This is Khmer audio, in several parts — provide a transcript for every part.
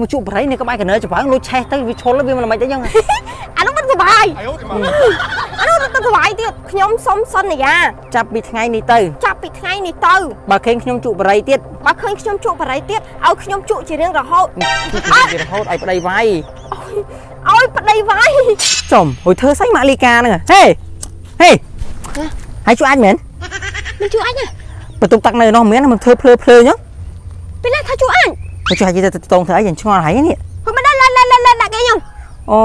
មកជក់បរិយនេះក្បែរកណើច្បាំងលុយឆេះទៅវាឈុលវាមិនមិនអីចឹងអានោះមិនសុបាយអានោះទៅសុបាយទៀតខ្ញុំសុំសន្យាចាប់ពីថ្ងៃនេះទៅចាប់ពីថ្ងៃនេះទៅបើឃើញខ្ញុំជក់បរិយទៀតបើឃើញខ្ញុំជក់បរិយទៀតឲ្យខ្ញុំជក់ជារៀងរហូតវារហូតឲ្យប្តីវាយឲ្យប្តីវាយចំហួយធ្វើស្អីម៉ាក់លីកាហ្នឹងហេហេហើយជួយអាចមែនមិនជួយអញទេបន្ទប់តាក់នៅនោះមែនមិនធ្វើភ្លើភ្លើចឹងពេលណាថាជួយអញ មកជួយអាចទៅតងធ្វើអីយ៉ាងឆ្ងល់ហើយនេះព្រោះមិនដល់ឡាឡាឡាឡាដាក់គេខ្ញុំអូ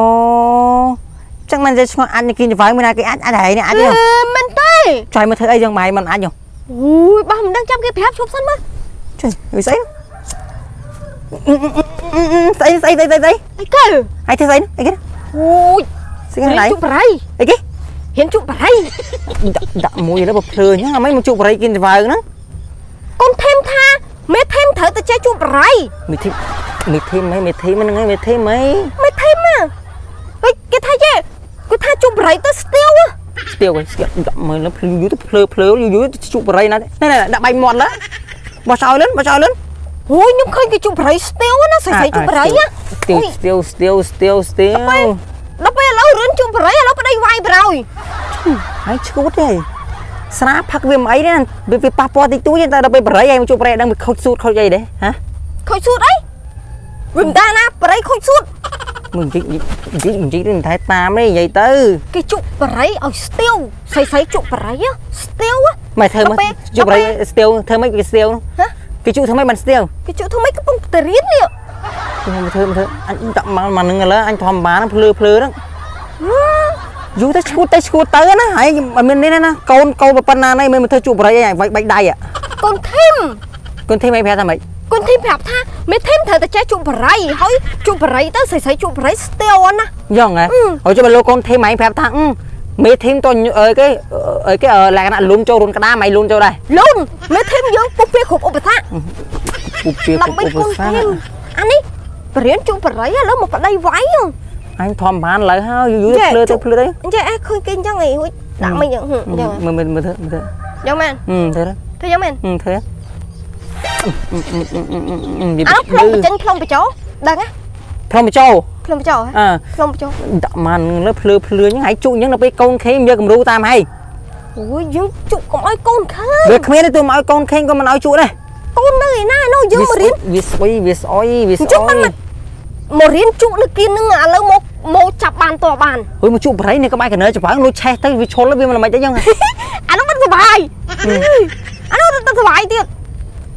ចឹងមិនចេះឆ្ងល់អាចគេចង្វើមិនណាគេអាចអាចហើយនេះអាចទេអឺមិនទេជួយមកធ្វើអីចឹងបាយមិនអាចចឹងអូយបោះមិនដឹងចាំគេប្រាប់ឈប់សិនមើលជួយវាស្អីស្អីស្អីស្អីស្អីស្អីអីកើហើយធ្វើស្អីអីគេអូយស្អីហ្នឹងជក់បរិយអីគេហ៊ានជក់បរិយដាក់ដាក់មួយលើបើភ្លើចឹងអាមិនមកជក់បរិយគេចង្វើហ្នឹងកូនថេមថា មេថេមត្រូវតែចេះជក់បរិយមីធីមីធីមិនមីធីមិនហ្នឹងមីធីមិនមេថេមហ៎ហេគេថាចេះគេថាជក់បរិយទៅស្ទាវហ៎ស្ទាវស្ទាវដាក់មើលលើភ្លឺយូរទៅភ្លើភ្លើយូរយូរទៅជក់បរិយណាណែណែដាក់បាយមាត់លើបោះចោលលឿនបោះចោលលឿនអូយខ្ញុំឃើញគេជក់បរិយស្ទាវណាស្រីស្រីជក់បរិយណាស្ទាវស្ទាវស្ទាវស្ទាវស្ទាវដល់ពេលឥឡូវរឿនជក់បរិយឥឡូវប្តីវាយបរោយហើយឈួតទេ ស្រាផឹកវាមិនអីទេវាប៉ះពាល់តិចតួចតែដល់ពេលបរិយឯងមកជួបប្រេដឹងវាខូចសួតខូចអីទេហ៎ខូចសួតអីវាមិនដែរណាបរិយខូចសួតមកនិយាយនិយាយនិយាយនឹងតែតាមទេនិយាយទៅគេជក់បរិយឲ្យស្ទាវស្រីស្រីជក់បរិយស្ទាវមកធ្វើមកជក់បរិយស្ទាវធ្វើម៉េចវាស្ទាវគេជក់ធ្វើម៉េចមិនស្ទាវគេជក់ធ្វើម៉េចកំពុងតែរៀននេះខ្ញុំមកធ្វើមកធ្វើអញតមកមកនឹងឥឡូវអញធម្មបានភ្លឺភ្លឺហ្នឹង យូរទៅឈួតទៅឈួតទៅណាហើយអត់មាននេះណាកូនកូនប៉ុណ្ណានេះមិនមកធ្វើជក់បរិយអីបាច់បាច់ដៃអាកូនធីមកូនធ្វើម៉េចប្រាប់ថាម៉េចកូនធីមប្រាប់ថាមេធីមត្រូវតែចេះជក់បរិយហើយជក់បរិយទៅស្រីស្រីជក់បរិយស្ទាវណាយ៉ងហ៎ហើយចុះបើលោកកូនធ្វើម៉េចប្រាប់ថាមេធីមតអើគេអើគេលក្ខណៈលុំចូលរុនក្តារម៉េចលុំចូលដែរលូនមេធីមយើងពុះពីគ្រប់ឧបសគ្គពុះពីពុះដើម្បីឧកូបនសាធីមអានេះបរៀនជក់បរិយឥឡូវមកប្តីវាយហ៎ អញធម្មតាឥឡូវហើយយូរភ្លឺទៅភ្លឺទៅអញ្ចឹងអេឃើញគេអញ្ចឹងឯងហួយដាក់មិនអញ្ចឹងហឹមអញ្ចឹងមើលមើលមើលធ្វើមើលធ្វើយ៉ាងមែនហឹមធ្វើធ្វើយ៉ាងមែនហឹមធ្វើអានោះផ្លុំបញ្ចេញផ្លុំបញ្ចោដឹងហ៎ផ្លុំបញ្ចូលផ្លុំបញ្ចោហ៎អើផ្លុំបញ្ចោដាក់ម៉ានលើភ្លឺភ្លឺហ្នឹងហើយជក់អញ្ចឹងដល់ពេលកូនខេងយកគំរូតាមហើយអូយយើងជក់កុំឲ្យកូនឃើញវាគ្មានទេទោះមកឲ្យកូនខេងក៏មិនឲ្យជក់ដែរកូននៅឯណានោះយើងមករៀនវាស្អុយវាស្អុយវាអស្ញ្ចឹងអុមិនយ មករៀនជក់លើគៀននឹងឥឡូវមកមកចាប់បានតោះបានហុយមកជក់ប្រៃនៅក្បែរកណ្ដាលច្បាំងលុយឆេះទៅវាឈុលវាមិនមិនអីចឹងអានោះមិនសុបាយអានោះទៅសុបាយទៀត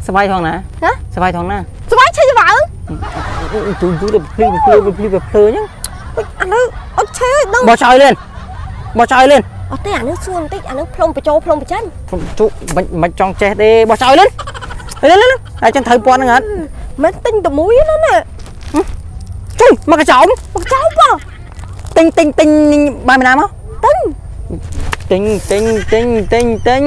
សុបាយថងណាហ៎សុបាយថងណាសុបាយឆេះច្បាំងទូទូទៅភ្លឺភ្លឺភ្លឺភ្លឺចឹងអានោះអត់ឆេះដឹងបោះចោលលឿនបោះចោលលឿនអត់ទេអានោះសួរបន្តិចអានោះផ្លុំបញ្ចោផ្លុំបញ្ចាញ់ផ្លុំជក់មិនមិនចង់ចេះទេបោះចោលលឿនលឿនលឿនតែចឹងត្រូវពាន់ហ្នឹងអត់មិនទិញតែមួយណាណា ជួយមកកញ្ចោមមកចោលបងទិញទិញទិញបានពីណាមកទិញទិញទិញទិញទិញទិញ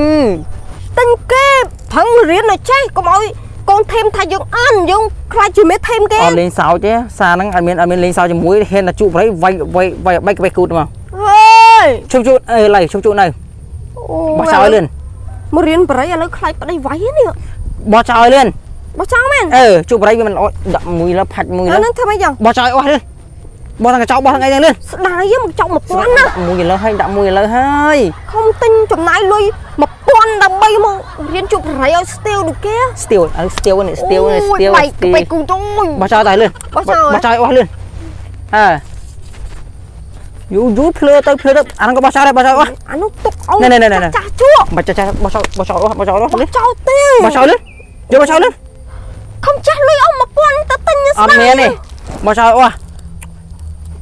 ទិញគេប្រឹងរៀនឲ្យចេះកុំឲ្យកូនធីមថាយើងអានយើងខ្លាចជាមេធីមគេអត់លេងសើចទេសារហ្នឹងអត់មានអត់មានលេងសើចជាមួយហ៊ានតែជក់ប្រៃវាយវាយវាយបែកក្បេះគូតមកហេយជុំជក់អើឡើយជុំជក់នៅអូបោះចោលលឿនមករៀនបរិយឥឡូវខ្លាចប្តីវាយនេះបោះចោលលឿន បោះចោលមែនអឺជក់ប្រៃវាមិនអត់ដាក់មួយលើផាច់មួយអាលើនឹងធ្វើម៉េចចឹងបោះចោលអស់លឿនបោះទាំងកញ្ចោបោះទាំងអីទាំងលឿនស្ដាយមកចង់1000ណាដាក់មួយលើហើយដាក់មួយលើហើយខំទិញចំណាយលុយ1000ដើម្បីមករៀនជប់បរិយឲ្យស្ទាវដូចគេស្ទៀវអើស្ទៀវនេះស្ទៀវនេះស្ទៀវបែកស្ទៀវបែកគូចុយបោះចោលតែលឿនបោះចោលបោះចោលអស់លឿនអើយូយូភ្លឺទៅភ្លឺទៅអាហ្នឹងក៏បោះចោលដែរបោះចោលអស់អានោះទុកអោណែណែណែណែចាស់ជក់បោះចោលបោះចោលបោះចោលអស់បោះចោលអស់បោះលឿនចោលទេបោះចោលលឿនយកបោះចោលលឿន ខំចាស់លុយអស់1000ទៅទិញអត់មានទេបោះចោលអស់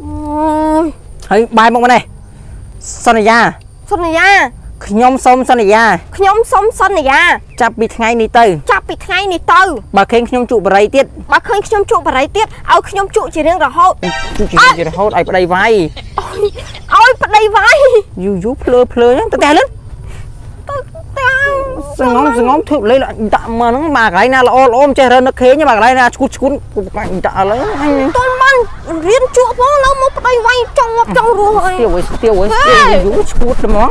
អូយហើយបាយមកមកនេះសន្យាសន្យាខ្ញុំសូមសន្យាខ្ញុំសុំសន្យា ចាប់ពីថ្ងៃនេះទៅចាប់ពីថ្ងៃនេះទៅបើឃើញខ្ញុំជក់បរិយទៀតបើឃើញខ្ញុំជក់បរិយទៀតឲ្យខ្ញុំជក់ជារៀងរហូតជក់ជារហូតឲ្យប្តីវាយឲ្យប្តីវាយយូយូភ្លឺភ្លឺហ្នឹងទៅតែលឿនទៅទៅ សងំសងំធ្វើលេដាក់មកហ្នឹងមកកន្លែងណាល្អល្អមិនចេះរើនឹកឃើញមកកន្លែងណាឈួតឈួតបាញ់ដាក់ឥឡូវអញតន់បានរៀនជក់ផងឡើមកប្តីវាយចង់ងាប់ចង់រស់ហើយស្ទៀវអើយស្ទៀវអើយស្ទៀវយូឈួតហ្មង